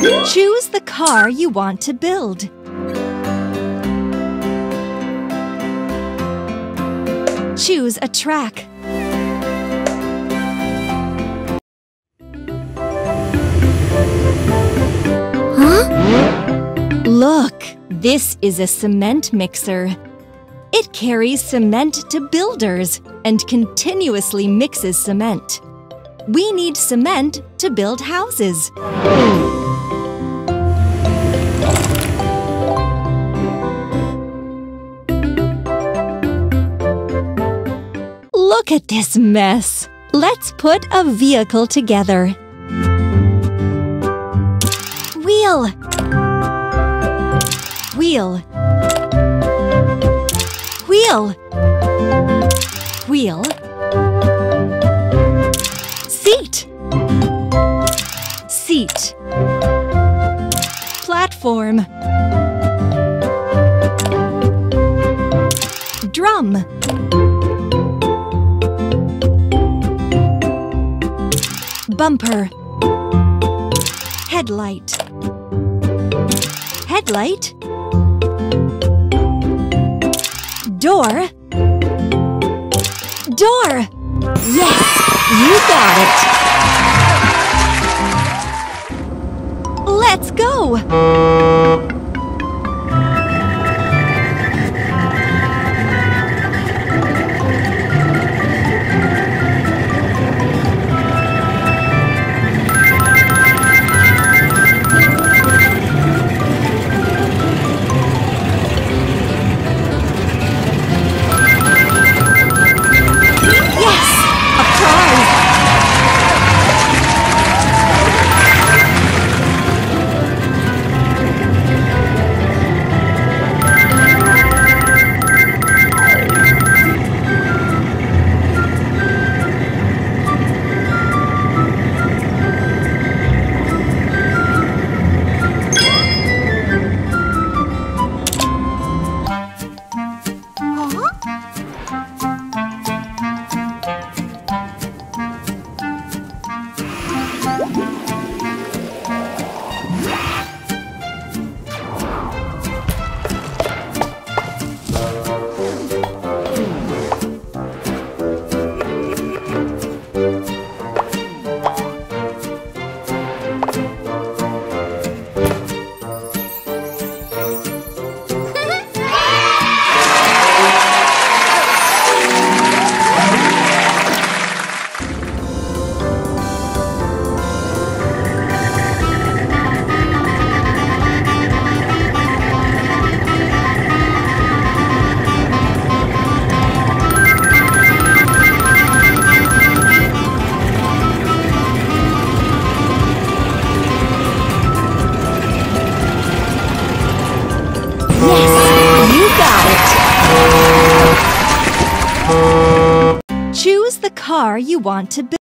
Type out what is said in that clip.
Choose the car you want to build. Choose a track. Huh? Look, this is a cement mixer. It carries cement to builders and continuously mixes cement. We need cement to build houses. Look at this mess. Let's put a vehicle together. Wheel. Wheel. Wheel. Wheel. Seat. Seat. Platform. Drum. Bumper. Headlight. Headlight. Door. Door. Yes, you got it. Let's go. A Yes, the car you want to build.